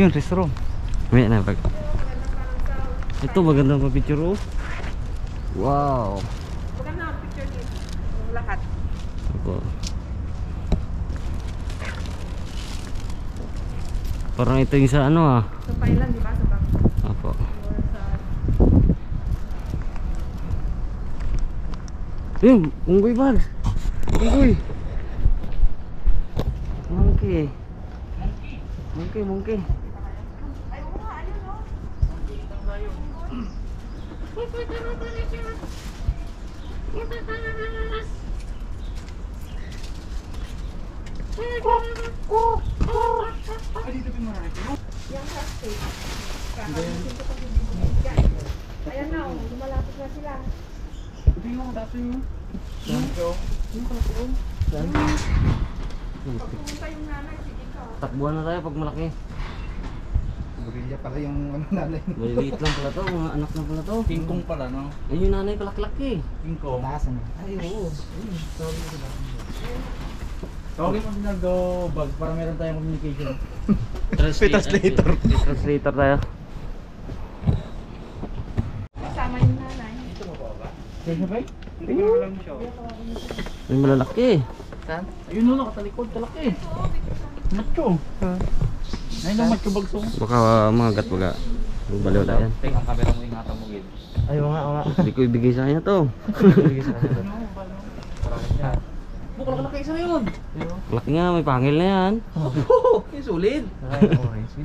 Yun, restroom. May na pag. Ito magandang pa-picture oh. Wow. Maganda ang picture dito. Lahat. Opo. Parang ito yung sa ano ah. Sa Thailand, di ba? Sa Bangkok. Opo. Or sa... Yun, unggoy bags. Unggoy. Monkey. Monkey, monkey. Ay, oo nga, ayun no? Yung ko. Ayan na, oh, lumalapit na sila. Pag pumunta yung nanay, sige ka. Takbuhan na tayo pag malaki. Gorilla pala yung ano nanay. Maliliit lang pala to, mga anak na pala to. King Kong pala, no? Ayun yung nanay palaki-laki. King Kong. Taas ano? Ay oo. Ayun, sorry ko ba? Tawagin mo si Naldo Bag para meron tayong communication. Translator. Translator tayo. Kasama yung nanay. Kaya ba? Tingnan mo lang siya. May malalaki. Saan? Ayun no, nakatalikod, talaki. Macho. Ayun no, macho bagso. Baka uh, mga gat baga. Baliw na yan. Tek, ang camera mo ingatan mo gid. Ayaw nga, nga. Hindi ko ibigay sa kanya to. Bukal ka na kayo sa yun. Laki nga, may pangil na yan. Oh, yung sulit.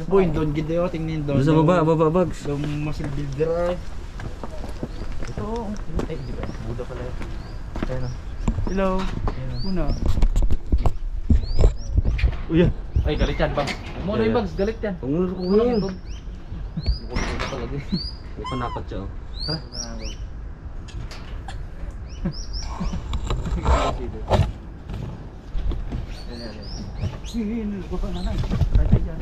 Boy, doon gid yo tingnan doon. Sa baba, baba bags. Yung muscle builder ay. Ito. Ay, di ba? Buda pala yun. Ayun o. Hello. Muna. Uy, Ay, galit yan, Bags. Mo na yung Bags, galit yan. Na ko yan. yan, Bags. Bukol ko talaga. May panapat siya oh. Tara. Sige, ko pa nanay. Tara dyan.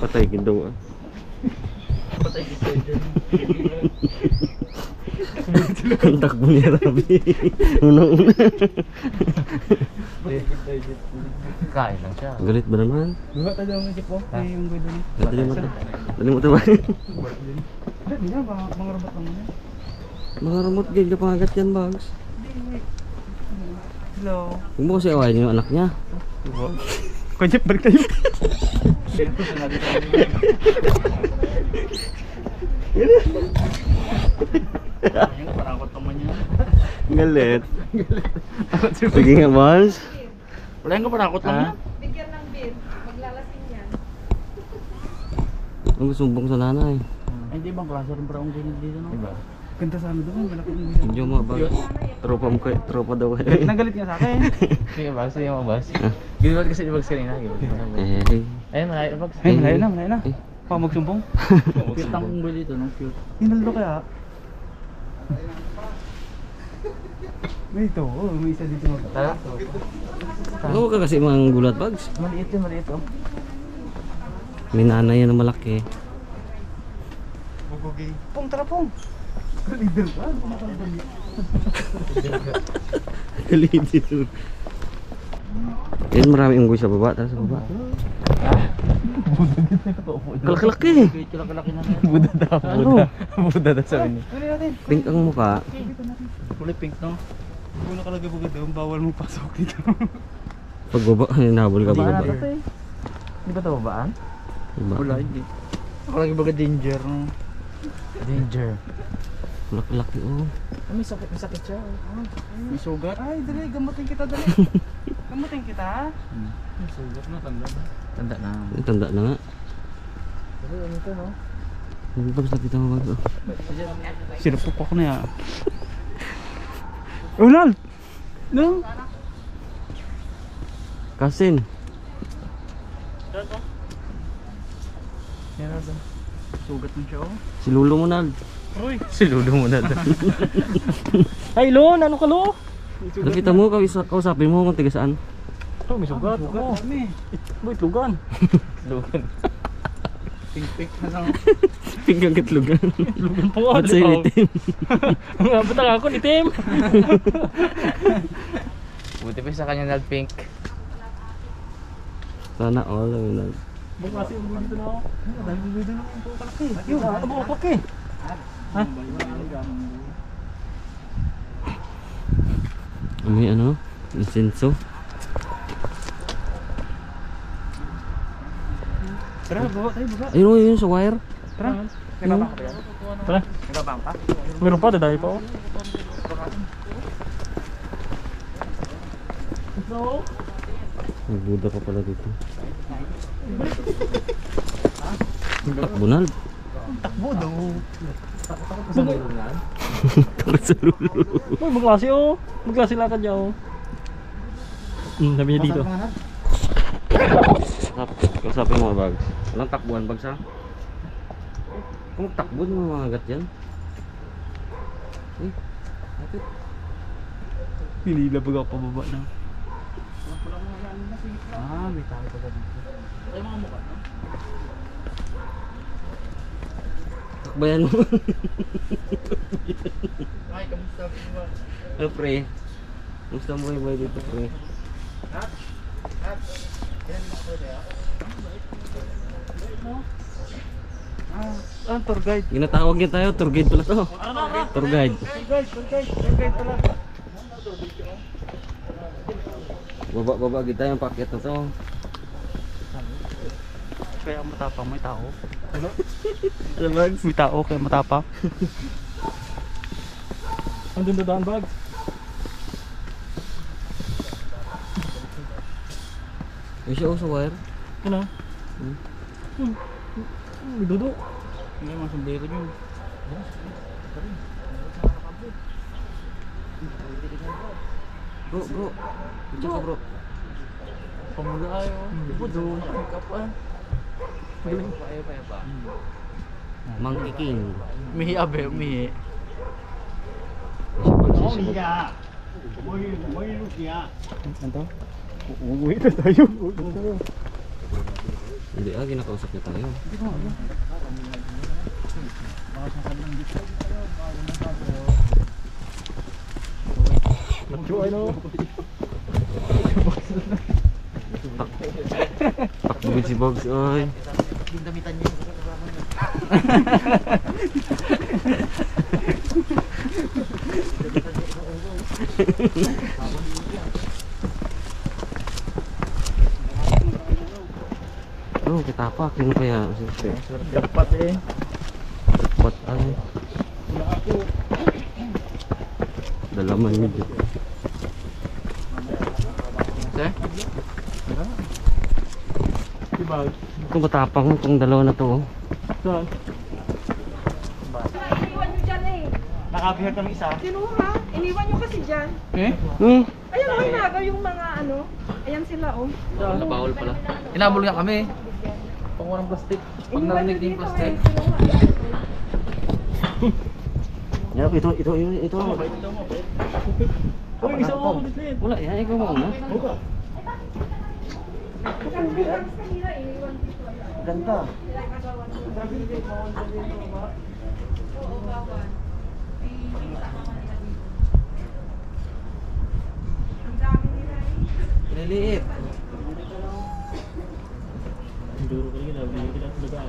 Patay gindaw ah. Patay Sergeant. Ang takbo ni Rabi. Una-una. Kain lang siya. Galit ba naman? Diba tayo ang mo? Ay, yung gado ni. Dali mo ito. Dali mo ito ba? Hindi na, mga robot lang yan. Mga remote game ka pangagat yan, Bags. Hello. Huwag mo kasi awayin yung anak niya. Konsep, balik tayo. Ayun, parang ako naman yan. Galit. Sige nga, Bags. Wala yung parang ako lang yan. Bigyan ng beer. Maglalasing yan. Ang sumbong sa nanay. Ay, hindi bang klase rin parang ganyan dito, no? Diba? Ganda sa ano doon, malaki yung Hindi mo ba? Tropa mo kayo. Tropa daw kayo. Nagalit nga sa akin. Sige, Bags. Sige mo, Bags. Ginawa kasi ni Bags kanina. Eh, Ayun, malayo na. Ay, malayo na. Eh. Pa, magsumbong. Cute ang unggoy dito, no? Cute. Hinaldo kaya? May ito, oh, may isa dito mag- Tara. ano ka kasi mga gulat, Bags? Maliit yun, maliit, oh. May nanay yan na malaki. Bugugi. Pong, tara, Pong. Leader ka? Ano ka nakalabali? Yan marami unggoy sa baba. Tara sa baba. Kalaki-laki. Kalaki na. Buda daw, Ano? Buda daw sabi niya. Pink ang mukha. Kulay pink, no? Kung nakalagay buga daw, bawal mong pasok dito. Pag baba, hinabol ka baba. Hindi ba ito babaan? Baba. hindi. Nakalagay baga danger, no? Danger. Laki-laki oh. May sakit, may sakit siya. May sugat. Ay, dali, gamutin kita, dali. gamutin kita. May sugat na, tanda na. Tanda na. Ang Tanda na nga. Dali, ano ito, no? Hindi pa sa pitang bago. Sinupok ako na yan. Ronald! No? Kasin. Yan na Sugat mo siya, oh. Si Lulo mo na. Uy! Si Ludo mo na doon. Ay, Lon! Ano ka, Lo? Nakita mo, kaus- kausapin mo kung tiga saan. Oh, may sugat. Sugat kami. Boy, lugan. lugan. Pink-pink na lang. Pinggang kitlogan. Lugan po Ba't sa'yo itim? Ang abot ang ako, itim. Buti pa sa kanya na pink. Sana all. Ayun, Bang kasi yung dito na ako. Dahil dito na ako kalaki. Yun, ano mo kalaki? Ha? May ano? Insenso. Tara, baba tayo, baba. Ayun, oh, yun sa wire. Tara. May babang ka? Tara. May babang ka? Meron pa, dadayo pa. May Buddha pa pala dito. Takbo na. Takbo daw. Takot sa lulo. Uy, magklase oh. Magklase lakad niya oh. Hmm, sabi niya dito. Sap, kausapin mo bags. Walang takbuhan bags ha? Kung magtakbo, di mo mga agat yan. Eh, lapit. Pinila pag ako pababa na. Ah, may tao pa dito. Takbayan mo. Ay, kamusta? Ano pre? Gusto mo boy dito pre? Ah, tour guide. Ginatawag niya tayo, tour guide pala to. Tour guide. Tour guide, tour guide, tour guide pala. Baba baba kita yung paket na to. Kaya matapang, may tao. Ano? Ano bags? May tao, kaya matapang. Andun dadaan bags. Yung siya sa wire. Ano? Hmm. Hmm. May dudo. Hindi, mga sombrero nyo. Bro, bro. Ka bro. Pamula ayo. Ibo do. Make up ah. Galing. Payo, payo pa. Monkey King. Umihi abe, umihi. Ano? Uuwi na tayo. Hindi ah, ginakausap niya tayo. Macho, ano? Takbugin si Bugs, ay. Damitan niyo. Oh, kita apa? Kino kaya? Dapat eh. Pot ay. Dalaman medyo. Sir? Bag. Kung matapang itong dalawa na to. oh. Saan? Iniwan nyo dyan eh. Nakapihag kami isa. Kinuha. Iniwan nyo kasi dyan. Eh? Hmm. Ayun ang nagaw yung mga ano. Ayan sila oh. Wala, bawal pala. Inabol nga kami. Pang walang plastic. Pag narinig din yung plastic. eh. Yan, ito, ito, ito, ito. Uy, isa ko ulit ulit. Wala, yan, ikaw mo na. Kanila iniwan dito. Ganda. Liliit. Duro ka rin, nabili ka lang talaga.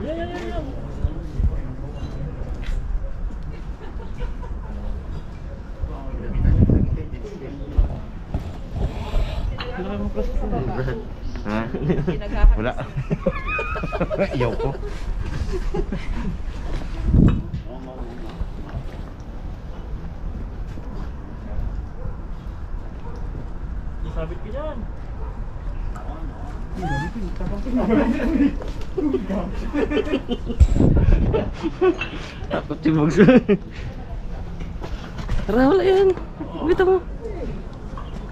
Yan, yan, yan, yan. Kailangan mo plastic na. Ha? Wala. Iyaw ko. Isabit ka dyan. Takot si Bugs. Tara, wala yan. Kapita mo.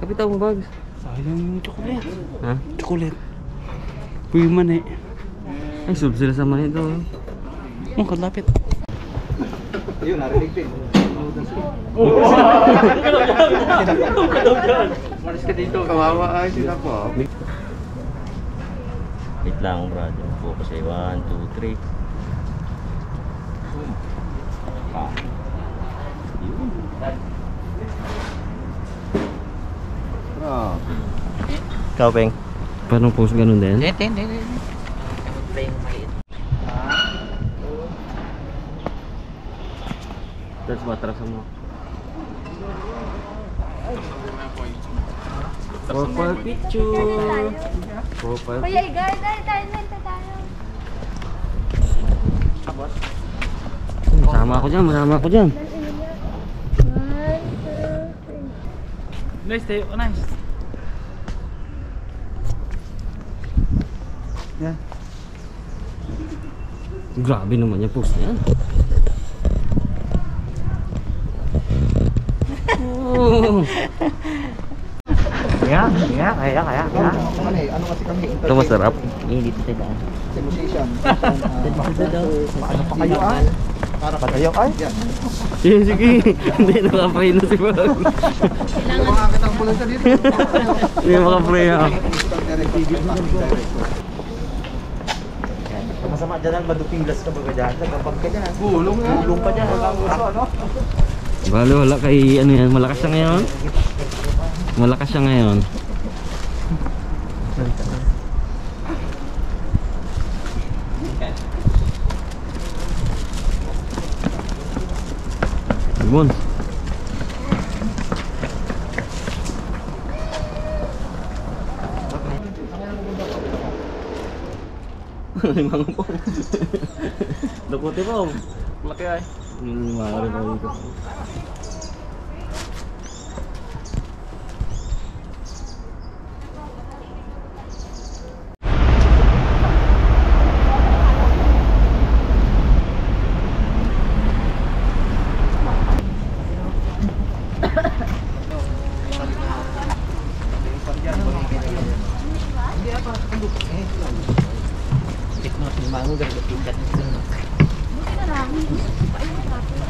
Kapita mo, Bugs. Sayang yung chocolate. Ha? Chocolate. Puyo man eh. Ay, sub sila sa manito. Oh, kalapit. Ayun, narinig din. Malis ka dito. Kawawa ay sila po. Wait lang, brother. Focus eh. One, two, three. Pa. Yun. Grabe. Ikaw, Peng. Paano post ganun din? Hindi, hindi, hindi. Play yung maliit. That's matras mo. Profile picture. Profile Kuya Igay, dahil tayo nanta tayo. Masama ako dyan, masama ako dyan. One, two, three. Nice, tayo. Nice. Grabe naman yung post na yan. Oh. Kaya, kaya, kaya, kaya, kaya. Ano eh, ano kasi kami Ito masarap. Hindi dito tayo. Negotiation. Paano pa kayo ah? Para pa kayo ay? Yan. Sige, sige. Hindi nakapray na si Bag. Mga kitang bulan sa dito. Hindi makapray ha. Masama dyan ang maduping glass ka baga dyan. Nagkapag ka dyan. Gulong nga. Gulong pa dyan. ano? Bale, wala kay ano yan. Malakas siya ngayon. Malakas siya ngayon. Limang po. Dakuti po. Laki ay. Limang rin po dito. Tik mo, timbang ganun tikat. Buti na lang. Paayos natin.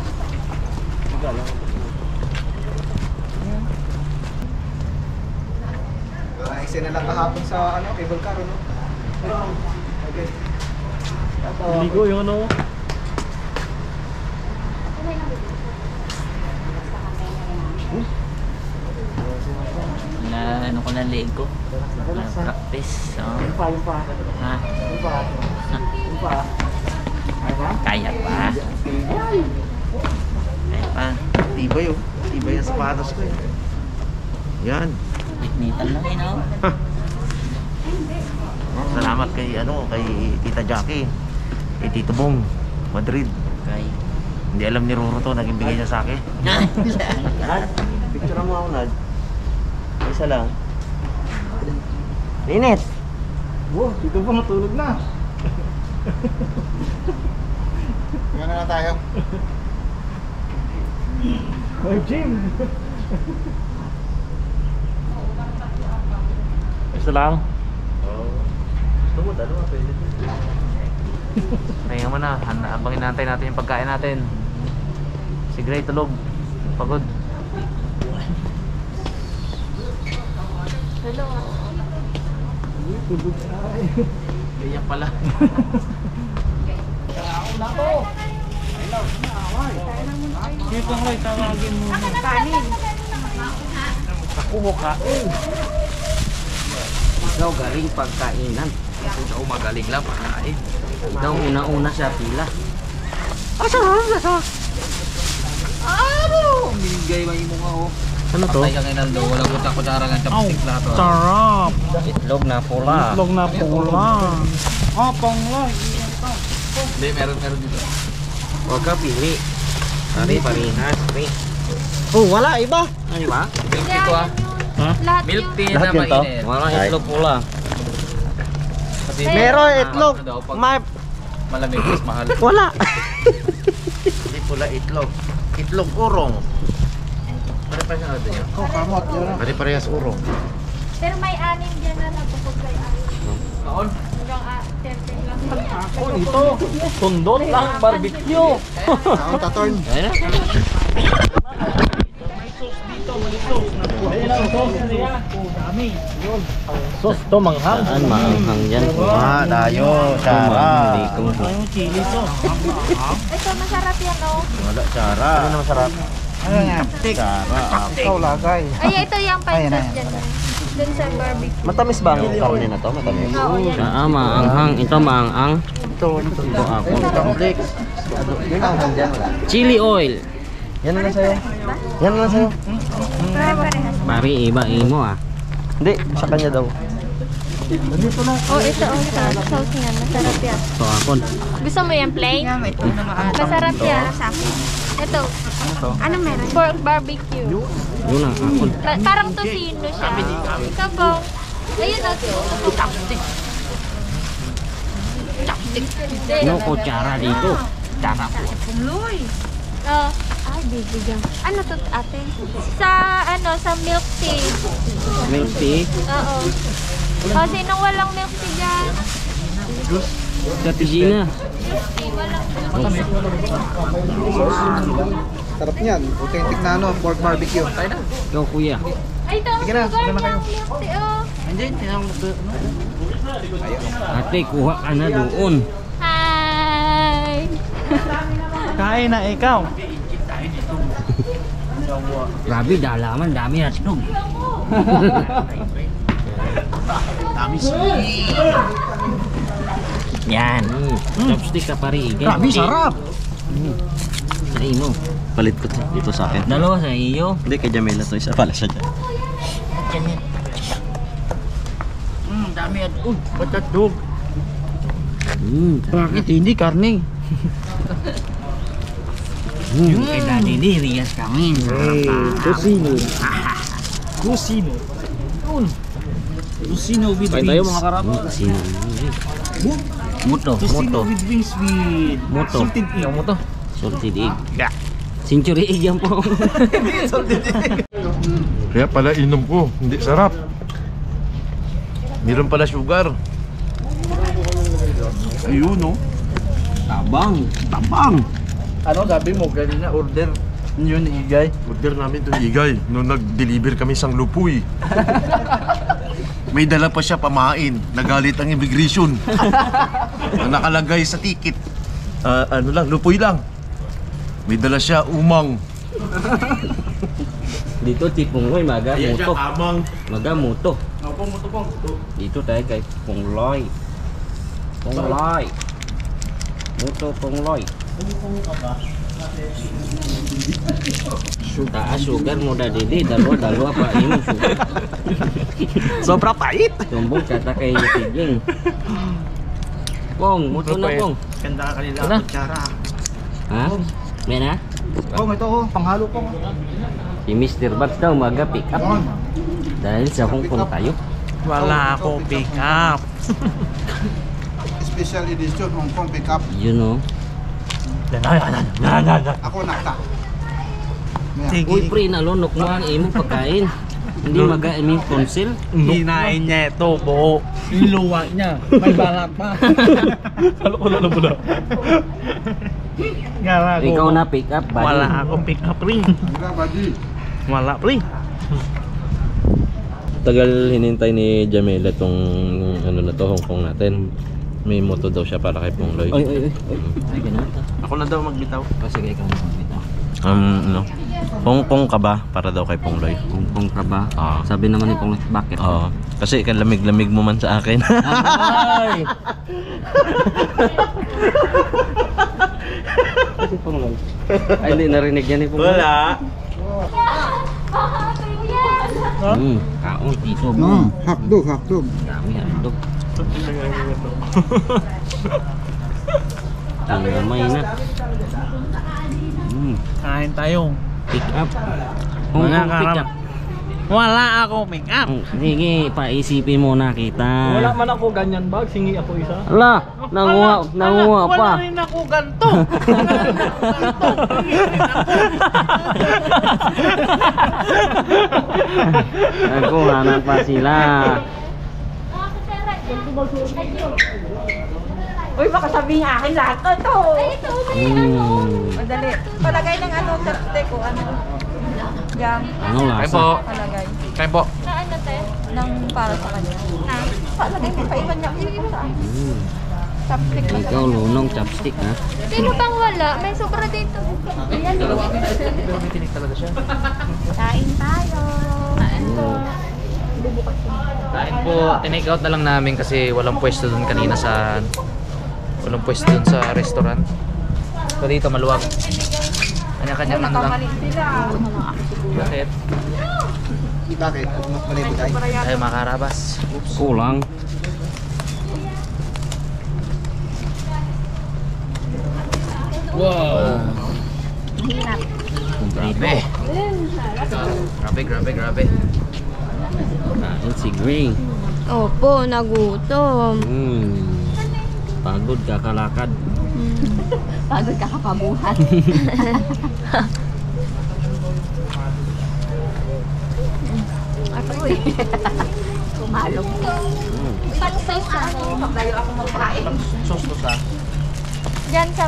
Ay, na lang kahapon sa ano, cable car, no? Okay. Hindi ko yung ano. Na ano ko na leg ko. Na practice. So, Yung pa, yung pa. ha? Yung pa. Yung pa. Kaya pa. Kaya pa. Tibay oh. Tibay ang sapatos ko eh. Yan. Bitnitan lang eh, no? Salamat kay ano, kay Tita Jackie. Kay Tito Bong. Madrid. Kay. Hindi alam ni Ruro to, naging bigay niya sa akin. Nad, picture mo ako, Nad. Isa lang. Init! Wow, dito pa matulog na. Tingnan na tayo. Oh, Jim! Isa lang. Oo. Gusto mo, dalawa, pwede. Mo na. Habang inaantay natin yung pagkain natin. Si Gray tulog. Pagod. Hello. Iyak pala. Sige pang Roy, tawagin mo. Kanin. Ako ka. Ikaw galing pagkainan. Ako daw magaling lang pagkain. Ikaw una-una siya pila. Asa ron na sa? Ano? Ba mo nga oh. Ano to? Patay ka ngayon daw. Walang utak ko darang ang chopstick lahat. Sarap! Itlog na pula. Itlog na pula. Ah, pangla. Hindi, meron, meron dito. Huwag ka pili. Pari, parehas, pre. Oh, wala iba. Ano ba? Milk tea to ah. Milk tea na mainit. Wala itlog pula. Kasi Meron ah, itlog. ano May malamig, mas mahal. wala. Hindi pula itlog. Itlog urong. Ano pa siya natin yun? Oh, kamot. Yun. Pari parehas urong. Pero may anim dyan na nagpupog kay anim. Kaon? Hanggang ah, 10 lang. Ako ito. Tundot lang barbecue. Ang tatorn. Ayun na. Sos to manghang. Saan maanghang yan? Ah, dayo, Ito Sarah. maanghang dito. Ito, masarap yan, oh. Wala, Sarah. Ano na masarap? Sarah. Ikaw lagay. Ay, ito yung ayan. dyan. Dun sa barbecue. Matamis ba ang karne na to? Matamis. Oo, yan. Ah, maanghang. Ito maanghang. Ito, ito. Ito ako. Complex. Yung anghang dyan, wala. Chili oil. Yan na lang sa'yo. Yan na lang sa'yo. Pari iba imo ah. Hindi, sa kanya daw. Oh, ito, oh, sa sauce niyan. Masarap yan. Ito ako. Gusto mo yan plain? Masarap yan. Ito. Ano meron? Pork barbecue. Yun ang ako. Pa- parang tosino siya. Po. Ayun o. Chopstick. Chopstick. No kutsara dito. Tsara. Oh. Ay, bibigyan. Ano to ate? Sa ano, sa milk tea. Milk tea. Oo. O, sinong walang milk tea dyan? Sa Milk tea. Sarap niyan. Authentic na ano, pork barbecue. Ikaw kuya. Ay, ito ang Sige na, sugar sige na milk tea, oh. Ate, kuha ka na doon. Hi! Kain na ikaw. Grabe, dalaman. Dami na sinog. Yan. Mm. Chopstick ka pari. Grabe, sarap. Sa imo. Palit ko to dito sa akin. Dalawa sa iyo. Hindi, kay Jamila to. Isa pala siya dyan. Mm, dami at uy, batat dog. Mm, bakit hindi karne? mm, yung kay Daddy di, Rias kami. Kusino. Kusino. Kusino with Kain tayo mga karap. Sino? Muto, muto. with wings with Muto. salted egg. Muto. Salted egg. Century egg yan po. Kaya pala inom ko, hindi sarap. Meron pala sugar. Ayun no. Tabang. Tabang. Ano sabi mo kanina order yun ni Igay? Order namin to Igay nung nag-deliver kami sang lupuy. May dala pa siya pamain. Nagalit ang immigration. Ang nakalagay sa ticket. ah, ano lang, lupuy lang. May dala siya umang. Dito tipungloy, maga muto. amang. Maga muto. Dito tayo kay Pungloy. Pungloy. Muto Pungloy. Taas sugar mo da didi, dalawa dalawa pa imong sugar. Sobra pait. Tumbong kata kay Tiging. Pong, muto na pong. Ganda ka kanila Ano? kutsara. Ha? May na? Oh, ito oh, panghalo ko. Si Mr. Bats daw maga pick up. Dahil sa Hong Kong tayo. Wala ako pick up. special edition Hong Kong pickup. You know. Ako nakta. Uy, pre, nalunok mo ang imong pagkain. Hindi maga imong konsil. Hinain niya ito, buo. Luwa niya, may balat pa. Halo ko na na. Gara. Ikaw na pick up, buddy. Wala akong pick up ring. Wala badi. Wala pre. Tagal hinintay ni Jamela tong ano na to, Hong Kong natin. May moto daw siya para kay Pongloy. Ay, ay, ay. Ay, ganun. Ako na daw magbitaw. O sige, ikaw na dito. Um, ano? Hong Kong ka ba? Para daw kay Pongloy. Hong Kong ka ba? Oo. Sabi naman ni Pongloy, bakit? Oo. Kasi kalamig-lamig mo man sa akin. Ay! Kasi Pongloy. Ay, hindi narinig yan ni Pongloy. Wala. Hmm, kaon dito. Hmm, hakdog, hakdog. Dami ando. Ang gamay na. Hmm, Kain tayo. pick up. Pick karap. up. Wala akong pick up. Hmm, Sige, paisipin mo na kita. Wala man ako ganyan bag, singi ako isa. Ala, nanguha, nanguha Wala- pa. Wala rin ako ganto. Nakuha na pa sila. Uy, baka sabihin akin lahat to. to. Ay, ito, may ano. Hmm. Madali. Palagay ng ano, chopstick o ano. jam. Kain lasa? po. Palagay. Kain po. Na ano te? Nang para sa kanya. Na? Palagay mo pa iba niya. Iba sa akin. Mm. Chopstick pa Ikaw, lunong chopstick ha? Sino bang wala? May sobra dito. Ayan. Kain tayo. Kain po. Kain po. Tinake out na lang namin kasi walang pwesto doon kanina sa... Walang pwesto doon sa restaurant. So dito maluwag. Kanya-kanya lang. sila. Bakit? Bakit? Mas malibo tayo. Tayo mga karabas. Kulang. Wow! Grabe. Grabe, grabe, grabe. Kain si Gray. Opo, nagutom. Hmm. Pagod kakalakad. Pagod ka kapabuhat. Ako eh. Kumalong. Pagsay sa akin. Pagdayo ako magkain. Sauce to sa... Diyan sa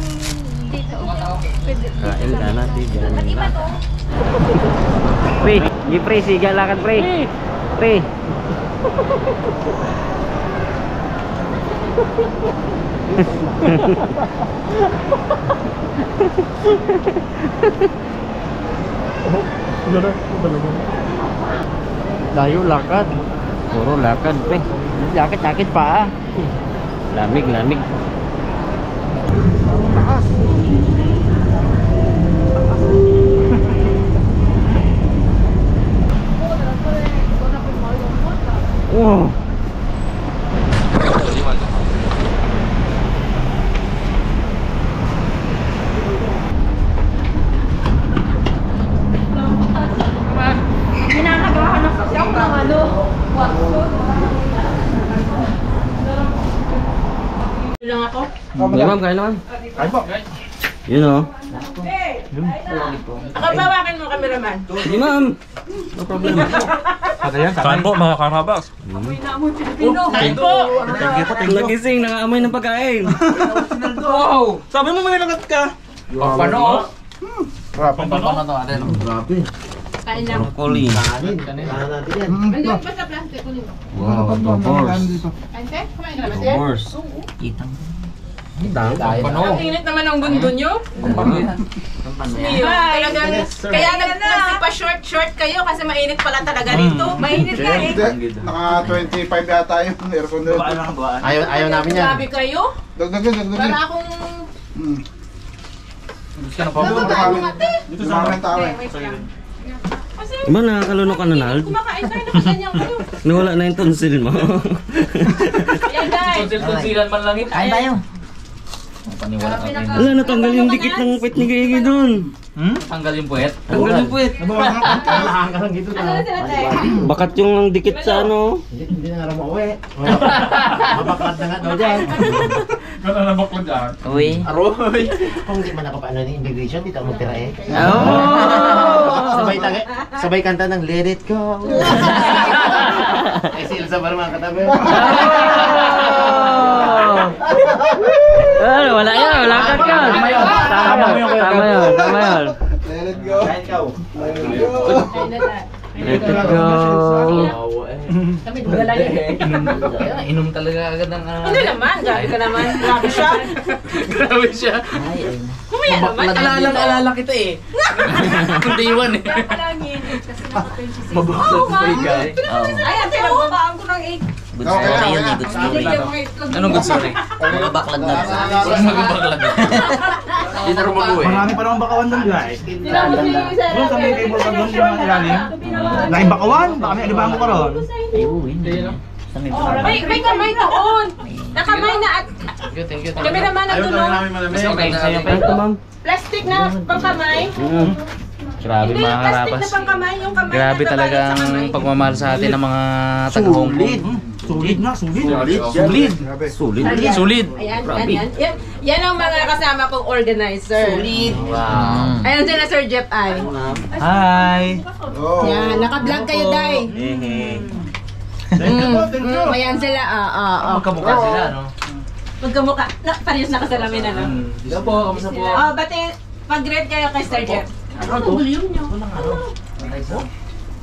dito. Kain ka na, ba na. Pre, di pre, siga lakad pre. Pre. Layo lakad. Puro lakad pre. Lakad sakit pa. Lamig, lamig. Oh. Ano. Lang ako. Ma'am, kain naman. Kain po. Yun oh. Ako bawakin mo, cameraman. Sige ma'am. No problem. Kain po mga karabas. Kain po! Nagising, nakaamoy ng pagkain. Sabi mo may lagat ka. Paano? Sarap. Paano to? Ano? Grabe. Kain lang. Broccoli. Kanin natin yan. Andun pa sa plastic ko nito. Wow, dobors. Kain te? Kumain ka naman te? Dobors. Itang. Itang? Paano? Ang init naman ang gundo nyo. Niyo. Talagang, kaya nag nagpa-short short kayo kasi mainit pala talaga rito. Mainit ka eh. Naka 25 yata yung aircon doon. Ayaw, ayaw namin yan. Grabe kayo. Dagdagan, dagdagan. Para akong... Hmm. Gusto ka na pa? Nga te. Dumami ang tao eh. Kasi Diba nakakalunok ka na, Nald? kumakain tayo nakaganyan kayo. Nawala na yung tonsil mo. Yan guys. Konsil-konsilan man lang ito. Kain tayo. Paniwala ka rin. Wala, natanggal yung dikit ng pet ni Gigi doon. Tanggal yung puwet. Tanggal yung puwet. Kailangan ka lang dito? Bakat yung ang dikit sa ano. Hindi, na nga mauwi. Mabaklat na nga daw dyan. Gano'n na bakla dyan. Uy. Aroy! Kung hindi man nakapaano ng immigration, dito ako magtira eh. Oh! sabay, sabay kanta ng Let It Go. eh si Ilsa para mga katabi. Ah, wala yan, wala ka ka. Tama yun. Tama yun, tama yun, tama yun. Let it go. Kain ka. Let it go. Kain na tayo. Let it go. Kami gala niyo. Kaya inom talaga agad ng... ah, Ano naman? Grabe ka naman. Grabe siya. Grabe siya. Kumaya naman. Alalang alala kita eh. Kundi iwan eh. Kaya pala ang kasi naka-26. Mabuklat sa guy. Ayan, pinagbabaan ko ng 8. Good Okay story lang, yun, okay eh, good story. Anong good story? Mga baklad na. Walang magbabalag. Hindi na rumabuwi. Marami pa naman bakawan doon guys. Yung Doon sa may table ka doon, yung mga ilalim. Laking bakawan, baka may alibango ka ron. Ay, uwi. May, may kamay doon. Nakamay na at Thank you, thank you. kami naman na namin malamig. Okay. Ito, ma'am. Plastic na pangkamay. Mm. Grabe yung mga plastic karabas. na pangkamay, yung kamay Grabe na talaga gabalit sa kamay. ang pagmamahal sa atin ng mga taga-Hong Kong. Sulit na, sulit. Sulit. Grabe. Sulit. Sulit. Ayan, yan, yan, yan. Yan ang mga kasama kong organizer. Wow. Ayan sila Sir Jeff Ay. Hi. Oh. Yan, naka-vlog kayo, Day. Mm, mm, ayan sila, ah, ah, ah. Magkamukha sila, no? Magkamukha. Na, parehas nakasalamin, ano? Sila po, kamusta po? Oh, bati, pag-grade kayo kay Sir Jeff. Ano to? Volume nyo.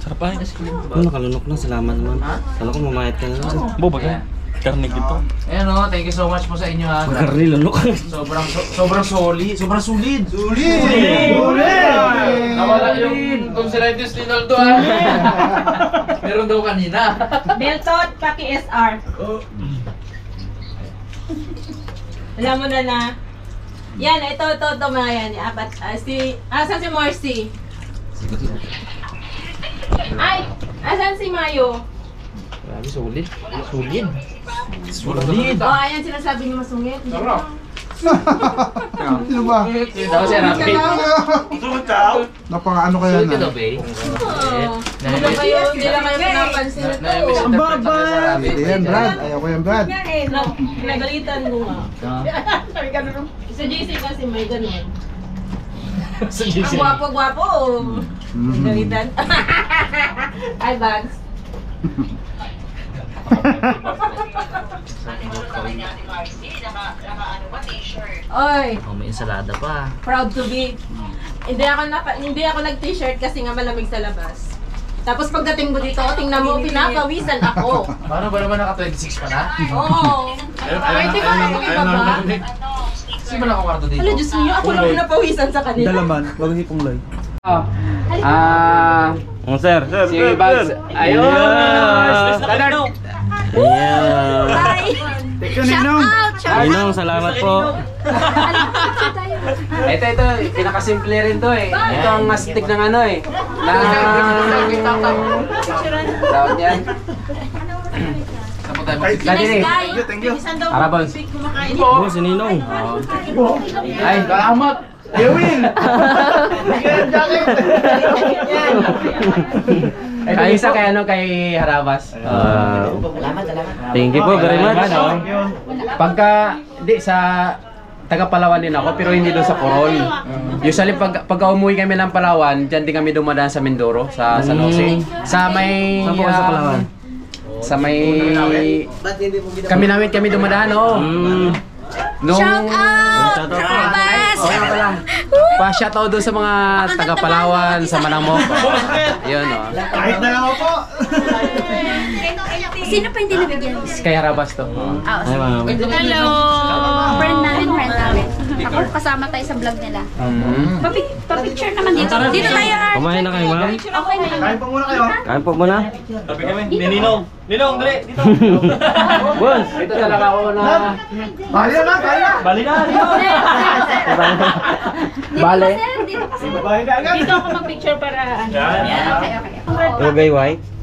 Sarap ay. Oh, nakalunok na. Salamat naman. Kala ko mamayat ka na lang. Bo, bagay. Karnig ito. Ayan o, thank you so much po sa inyo ha. Makarni, lunok. Sobrang so- sobrang solid, sobrang solid. Sulit! Nawala yung tonsillitis ni Naldo ha. Meron daw kanina. Beltot, paki SR. Alam mo na na. Yan, ito, ito, ito mga yan. Apat, ah, si, asan si Marcy? Ay, asan si Mayo? Grabe, solid. Solid. Solid. Oh, ayan sinasabi ni Masungit. Sarap. Sino ba? Yun daw si Rafi. Napaka ano kaya na? Oh, Hindi lang kayo, hindi lang kayo pinapansin ito. Ang babay! Hindi yan, Brad. Ayaw ko yan, Brad. Nag- Nagalitan ko nga. Sa JC kasi may ganun. Sa Ang gwapo-gwapo. Mhm. Nagalitan. Ay, bags. Oy, Oh, may ensalada pa. proud to be. Hindi ako naka, hindi ako nag-t-shirt kasi nga malamig sa labas. Tapos pagdating mo dito, tingnan mo, pinapawisan ako. Paano ba naman naka-26 pa na? Oo. Pwede ko na ibaba. Sino ba nakakwarto dito? Ano, Diyos niyo, ako lang pinapawisan sa kanila. Dalaman, bago hipong loy. Ah, Oh, sir, sir, si Bugs. Ayun! Standard! Ayan. Ninong! Ninong, salamat po. Ito, ito, pinakasimple rin to eh. Ito ang astig ng ano eh. Na... Tawag yan. Saan po tayo Nice magkikita? guy. Isang daw Arabons. kumakain. Oh, si Ninong. Ay, Salamat! ito isa kay ano, kay Harabas. Ah, thank you po very much. Ano, pagka, di sa taga Palawan din ako, pero hindi doon sa Coron. Usually, pag, pagka umuwi kami ng Palawan, dyan din kami dumadaan sa Mindoro, sa San Jose. Sa may... Saan po kayo sa um, Palawan? Sa may... Kami namin kami dumadaan, oo. Mm. Nung... Shout out po. Okay pa lang. Pa-shoutout doon sa mga taga Palawan, sa Manamok. Yun, oh. Kahit na lang ako! Sino pa hindi nabigyan? Kay Harabas to. Ay, ma'am. Hello! Friend namin, friend namin. Ako, kasama tayo sa vlog nila. Mm. Papic- Pa-picture naman dito. Dito tayo, Art. Kumain na kayo, ma'am? Okay na yun. Kain pa muna kayo. Kain po muna. Sabi kami, ni Ninong. Ninong, dali, dito. Boss! Ito talaga ako na... Bali na bali na. Bali na, dito. Bali. Dito ako mag-picture para ano. Yan. Okay, okay. Rugay white.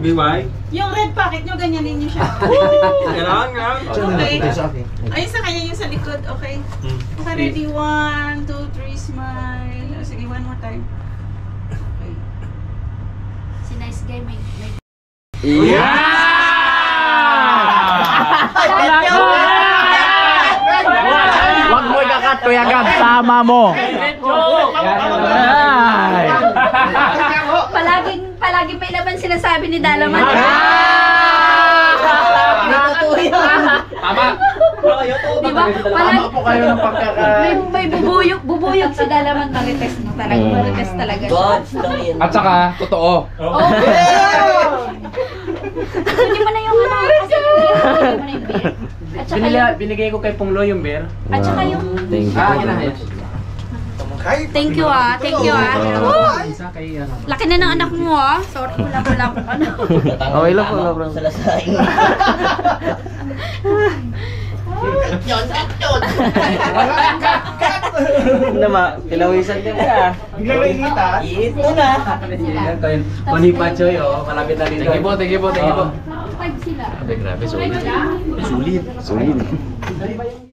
Kubibay. Yung red packet nyo, ganyanin nyo siya. Ganon, ganon. Okay. Ayun sa kanya yung sa likod, okay? Okay, ready? One, two, three, smile. O, sige, one more time. Si nice guy may... may... Huwag mo ikakatuyagan, tama mo. Ay. Palaging may laban sinasabi ni Dalaman. Tama. Di ba? Palagi, po kayo ng pagkaka... may, may bubuyog, bubuyog si Dalaman marites mo. Talaga, marites talaga siya. At saka, totoo. Oh! Kunin mo na yung ano, kasi kunin mo na yung beer. At saka yung, binigay ko kay Punglo yung beer. at saka yung, Thank you Ah, po. yun na. Thank you ah, thank you ah. Ano. Laki na ng anak mo ah. Sorry, wala wala ko ano. Okay lang po, no problem. Nama, pinawisan ka ka. Biglang naingita. Yan ko yun. Mani Pachoy, oh. Malapit na dito. Thank you po, thank you po, thank you po. Five sila. Grabe, solid. Sulit. Sulit.